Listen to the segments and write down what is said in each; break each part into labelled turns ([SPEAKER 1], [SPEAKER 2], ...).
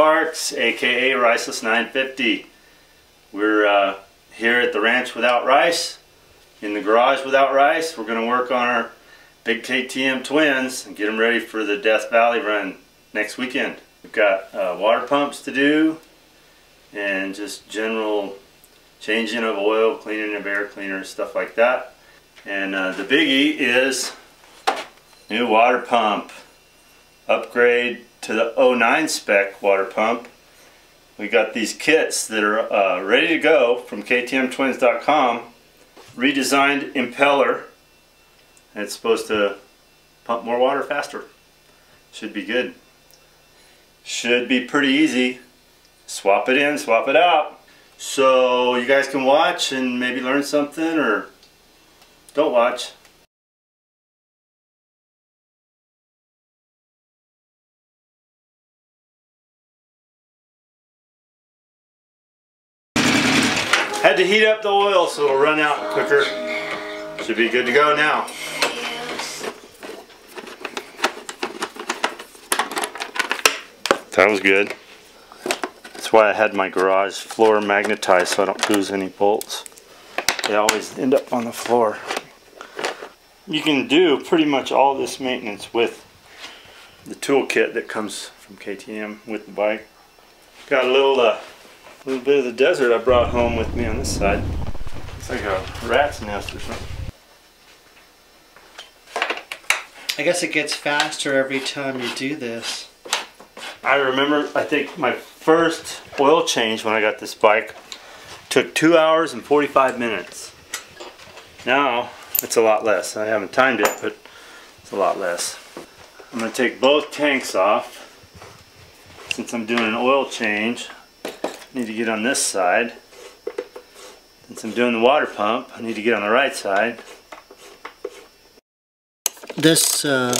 [SPEAKER 1] Parks, aka Riceless 950. We're uh, here at the ranch without rice, in the garage without rice. We're going to work on our big KTM twins and get them ready for the Death Valley run next weekend. We've got uh, water pumps to do and just general changing of oil, cleaning of air cleaners, stuff like that. And uh, the biggie is new water pump upgrade to the 09 spec water pump. We got these kits that are uh, ready to go from ktmtwins.com. Redesigned impeller. And it's supposed to pump more water faster. Should be good. Should be pretty easy. Swap it in, swap it out. So you guys can watch and maybe learn something or don't watch. Had to heat up the oil so it'll run out quicker. Should be good to go now. Sounds good. That's why I had my garage floor magnetized so I don't lose any bolts. They always end up on the floor. You can do pretty much all this maintenance with the toolkit that comes from KTM with the bike. Got a little uh, little bit of the desert I brought home with me on this side. It's like a rat's nest or something.
[SPEAKER 2] I guess it gets faster every time you do this.
[SPEAKER 1] I remember, I think my first oil change when I got this bike took two hours and 45 minutes. Now, it's a lot less. I haven't timed it, but it's a lot less. I'm going to take both tanks off since I'm doing an oil change. Need to get on this side. Since I'm doing the water pump, I need to get on the right side.
[SPEAKER 2] This uh,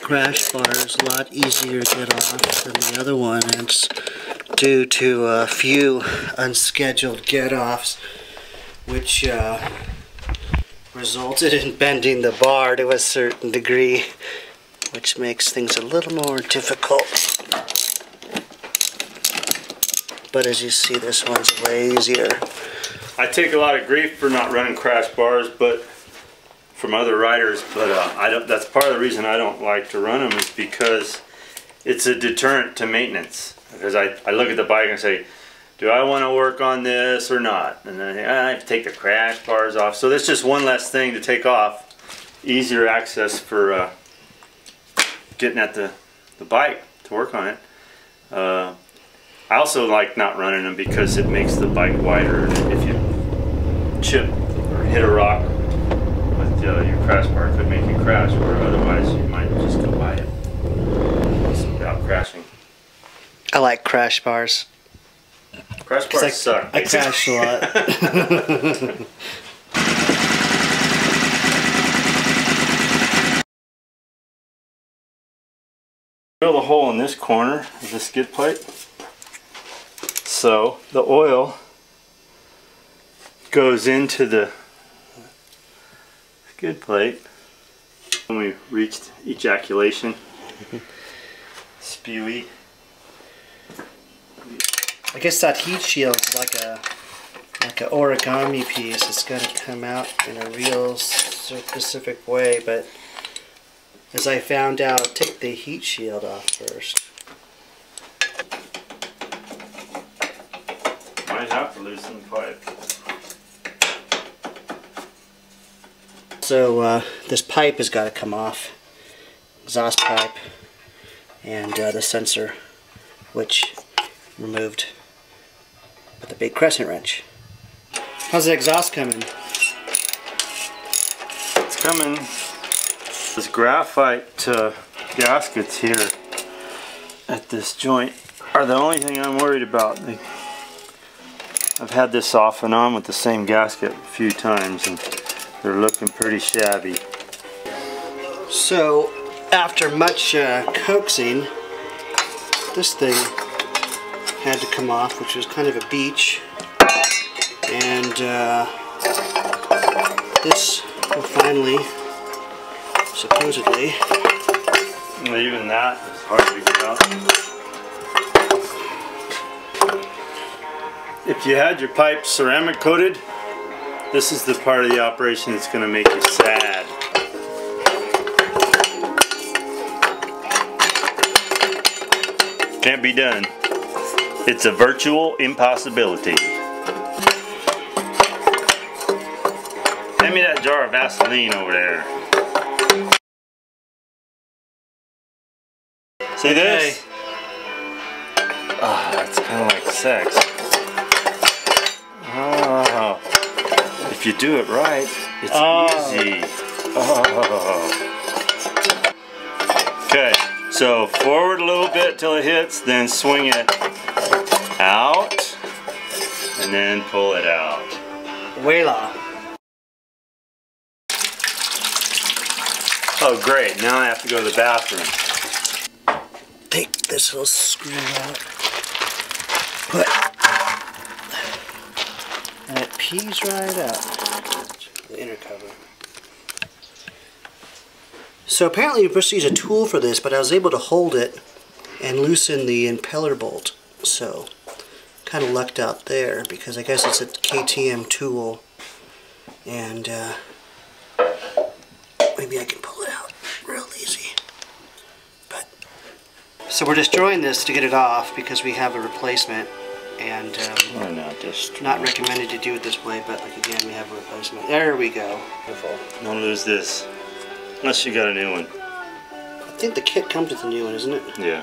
[SPEAKER 2] crash bar is a lot easier to get off than the other one. It's due to a few unscheduled get-offs, which uh, resulted in bending the bar to a certain degree, which makes things a little more difficult. But as you see, this one's way easier.
[SPEAKER 1] I take a lot of grief for not running crash bars, but from other riders. But uh, I don't. That's part of the reason I don't like to run them is because it's a deterrent to maintenance. Because I, I look at the bike and say, do I want to work on this or not? And then I have to take the crash bars off. So that's just one less thing to take off. Easier access for uh, getting at the, the bike to work on it. Uh, I also like not running them because it makes the bike wider. If you chip or hit a rock with uh, your crash bar, it could make you crash, or otherwise you might just go by it without crashing.
[SPEAKER 2] I like crash bars.
[SPEAKER 1] Crash bars
[SPEAKER 2] I,
[SPEAKER 1] suck.
[SPEAKER 2] I crash a lot.
[SPEAKER 1] Drill a hole in this corner of the skid plate. So the oil goes into the skid plate. When we reached ejaculation, spewy.
[SPEAKER 2] I guess that heat shield is like a like an origami piece. It's to come out in a real specific way, but as I found out, take the heat shield off first.
[SPEAKER 1] Might have to loosen the pipe.
[SPEAKER 2] So uh, this pipe has got to come off, exhaust pipe, and uh, the sensor, which removed with a big crescent wrench. How's the exhaust coming?
[SPEAKER 1] It's coming. This graphite uh, gaskets here at this joint are the only thing I'm worried about. They, I've had this off and on with the same gasket a few times and they're looking pretty shabby.
[SPEAKER 2] So, after much uh, coaxing, this thing had to come off, which was kind of a beach. And uh, this will finally, supposedly,
[SPEAKER 1] Even that is hard to get out. If you had your pipe ceramic coated, this is the part of the operation that's going to make you sad. Can't be done. It's a virtual impossibility. Hand me that jar of Vaseline over there. See this? Ah, it's kind of like sex. Oh, if you do it right, it's
[SPEAKER 2] Oh.
[SPEAKER 1] easy. Oh. Okay, so forward a little bit till it hits, then swing it out, and then pull it out.
[SPEAKER 2] Voila.
[SPEAKER 1] Oh, great! Now I have to go to the bathroom.
[SPEAKER 2] Take this little screw out. Put. Pees right out. The inner cover. So apparently you're supposed to use a tool for this, but I was able to hold it and loosen the impeller bolt. So kind of lucked out there because I guess it's a KTM tool and uh, maybe I can pull it out real easy. But so we're destroying this to get it off because we have a replacement and um,
[SPEAKER 1] Why not just
[SPEAKER 2] not recommended to do it this way, but like again, we have a replacement. There we go.
[SPEAKER 1] Don't lose this. Unless you got a new one.
[SPEAKER 2] I think the kit comes with a new one, isn't it?
[SPEAKER 1] Yeah.